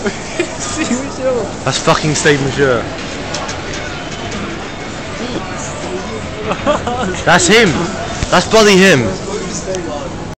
That's fucking Steve Major. That's him. That's bloody him.